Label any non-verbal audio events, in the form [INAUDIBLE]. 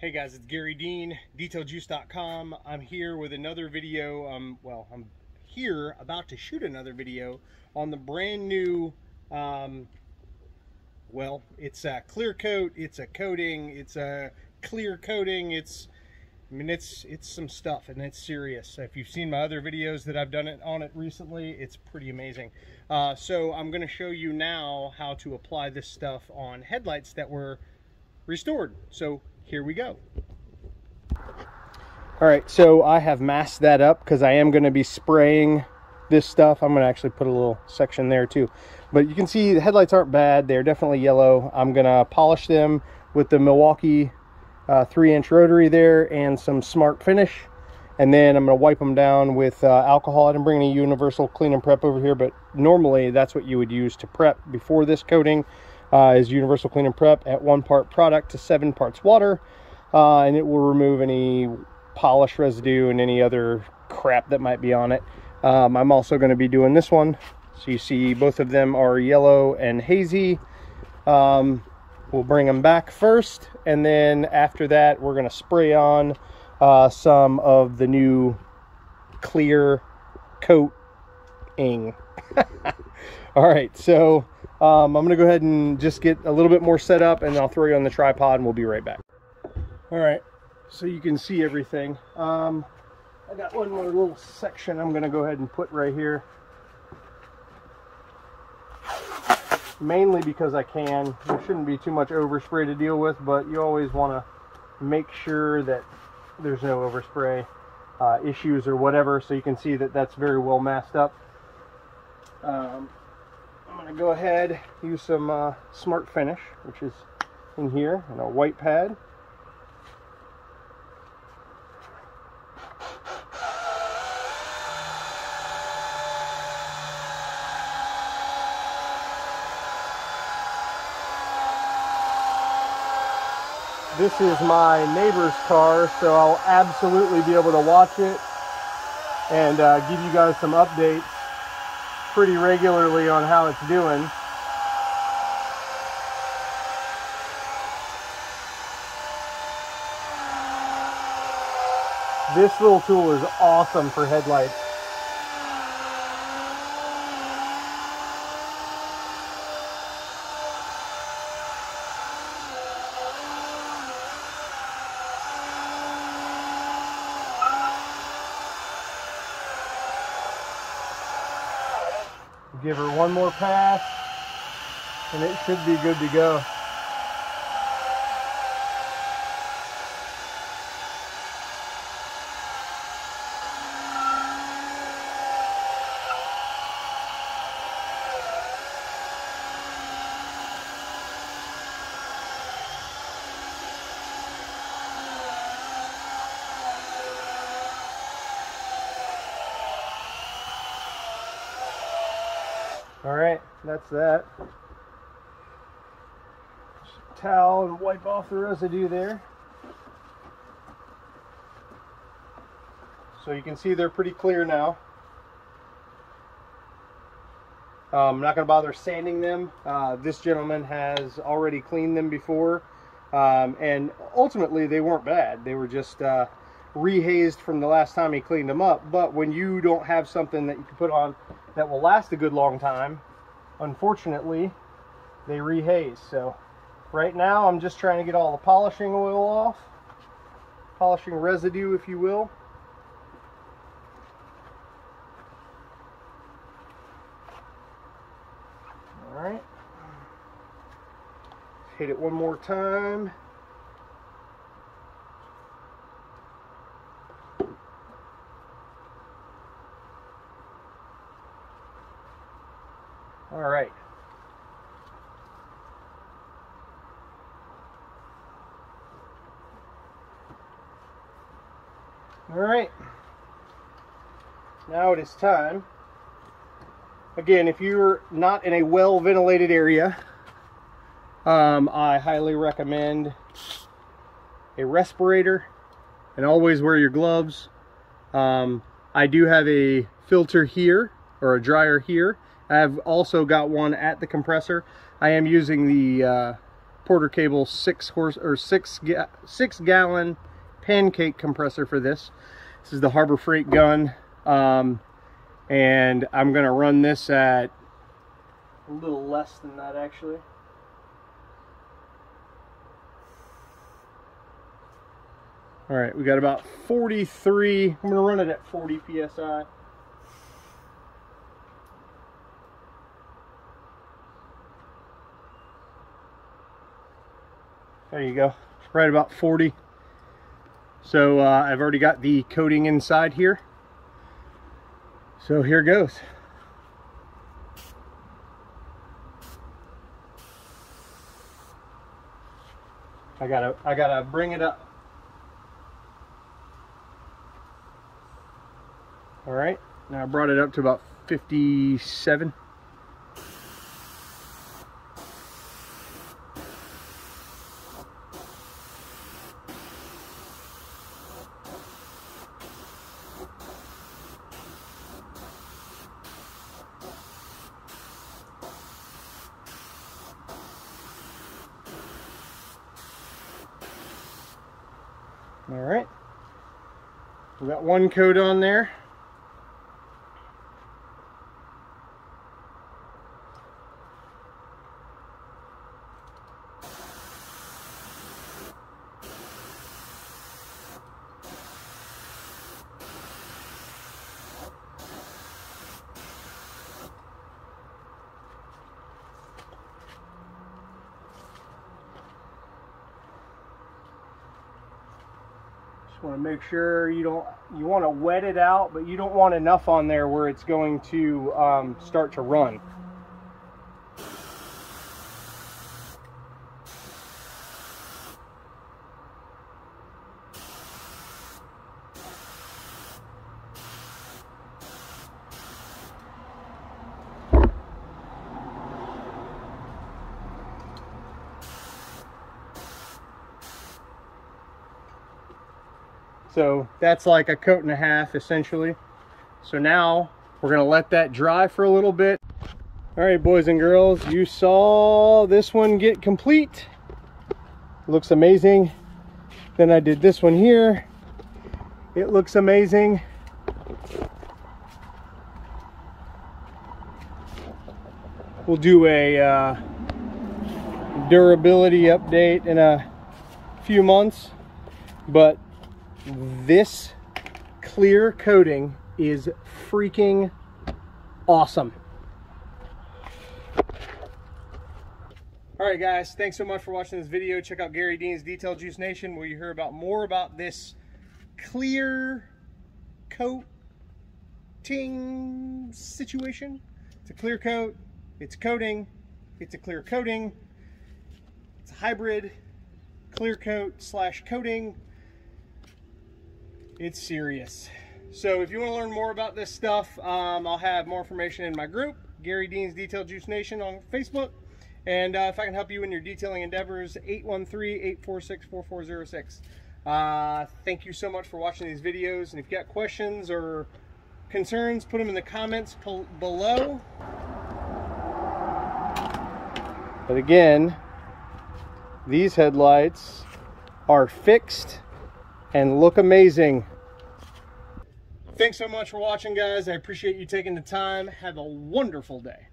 Hey guys, it's Garry Dean, detailjuice.com. I'm here with another video. Um, well, I'm here about to shoot another video on the brand new, um, well, it's a clear coat, it's a coating, it's a clear coating, it's, I mean, it's, it's some stuff and it's serious. If you've seen my other videos that I've done it on it recently, it's pretty amazing. Uh, so I'm going to show you now how to apply this stuff on headlights that were restored. So here we go. All right, so I have masked that up because I am going to be spraying this stuff. I'm going to actually put a little section there too. But you can see the headlights aren't bad. They're definitely yellow. I'm going to polish them with the Milwaukee uh, 3-inch rotary there and some smart finish. And then I'm going to wipe them down with uh, alcohol. I didn't bring any universal clean and prep over here, but normally that's what you would use to prep before this coating uh, is universal clean and prep at one part product to seven parts water. Uh, and it will remove any polish residue and any other crap that might be on it. Um, I'm also going to be doing this one. So you see both of them are yellow and hazy. Um, we'll bring them back first and then after that we're going to spray on uh, some of the new clear coating. [LAUGHS] All right, so um, I'm going to go ahead and just get a little bit more set up and I'll throw you on the tripod and we'll be right back. All right, so you can see everything. Um, I got one more little section I'm going to go ahead and put right here. Mainly because I can. There shouldn't be too much overspray to deal with, but you always want to make sure that there's no overspray uh, issues or whatever, so you can see that that's very well masked up. Um, I'm going to go ahead use some uh, Smart Finish, which is in here, and a white pad. This is my neighbor's car, so I'll absolutely be able to watch it and uh, give you guys some updates pretty regularly on how it's doing. This little tool is awesome for headlights. Give her one more pass and it should be good to go. All right, that's that. Just towel and wipe off the residue there. So you can see they're pretty clear now. Um, I'm not going to bother sanding them. Uh, this gentleman has already cleaned them before. Um, and ultimately they weren't bad. They were just uh, rehazed from the last time he cleaned them up. But when you don't have something that you can put on that will last a good long time, unfortunately, they rehaze. So right now I'm just trying to get all the polishing oil off, polishing residue if you will. All right. Hit it one more time. All right. All right. Now it is time. Again, if you're not in a well ventilated area, um, I highly recommend a respirator and always wear your gloves. Um, I do have a filter here or a dryer here. I've also got one at the compressor. I am using the uh, Porter Cable six horse or six ga six gallon pancake compressor for this. This is the Harbor Freight gun. Um, and I'm gonna run this at a little less than that actually. All right, we got about 43. I'm gonna run it at 40 PSI. There you go, right about 40. So uh, I've already got the coating inside here. So here goes. I gotta, I gotta bring it up. All right, now I brought it up to about 57. All right. We got one coat on there. Want to make sure you don't you want to wet it out but you don't want enough on there where it's going to um, start to run So that's like a coat and a half essentially. So now we're gonna let that dry for a little bit. All right, boys and girls, you saw this one get complete. Looks amazing. Then I did this one here. It looks amazing. We'll do a uh, durability update in a few months, but this clear coating is freaking awesome. All right, guys, thanks so much for watching this video. Check out Garry Dean's Detail Juice Nation where you hear about more about this clear coating situation. It's a clear coat, it's coating, it's a clear coating, it's a hybrid clear coat slash coating it's serious. So if you want to learn more about this stuff, um, I'll have more information in my group, Garry Dean's Detail Juice Nation on Facebook. And uh, if I can help you in your detailing endeavors, 813-846-4406. Uh, thank you so much for watching these videos. And if you got questions or concerns, put them in the comments below. But again, these headlights are fixed and look amazing. Thanks so much for watching, guys. I appreciate you taking the time. Have a wonderful day.